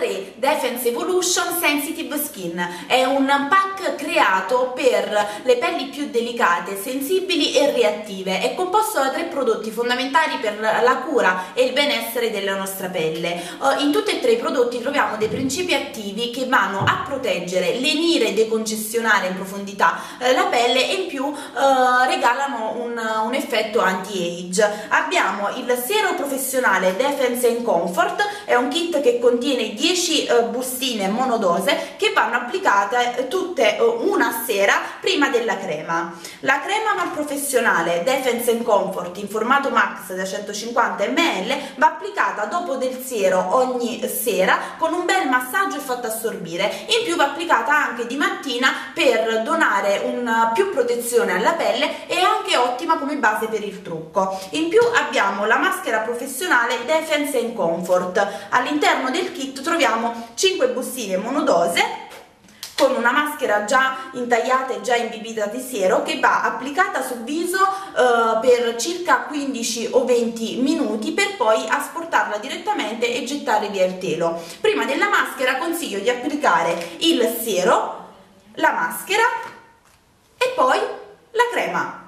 3 Defense Evolution Sensitive Skin è un pack creato per le pelli più delicate, sensibili e reattive. È composto da tre prodotti fondamentali per la cura e il benessere della nostra pelle. Uh, in tutti e tre i prodotti troviamo dei principi attivi che vanno a proteggere, lenire e decongestionare in profondità uh, la pelle e in più uh, regalano un, un effetto anti-age. Abbiamo il siero professionale Defense and Comfort, è un kit che contiene 10 bustine monodose che vanno applicate tutte una sera prima della crema. La crema mal professionale Defense Comfort in formato max da 150 ml va applicata dopo del siero ogni sera con un bel massaggio e fatto assorbire. In più va applicata anche di mattina per donare un più protezione alla pelle e anche ottima come base per il trucco. In più abbiamo la maschera professionale Defense Comfort. All'interno del kit troviamo 5 bustine monodose con una maschera già intagliata e già imbibita di siero che va applicata sul viso eh, per circa 15 o 20 minuti per poi asportarla direttamente e gettare via il telo. Prima della maschera consiglio di applicare il siero, la maschera e poi la crema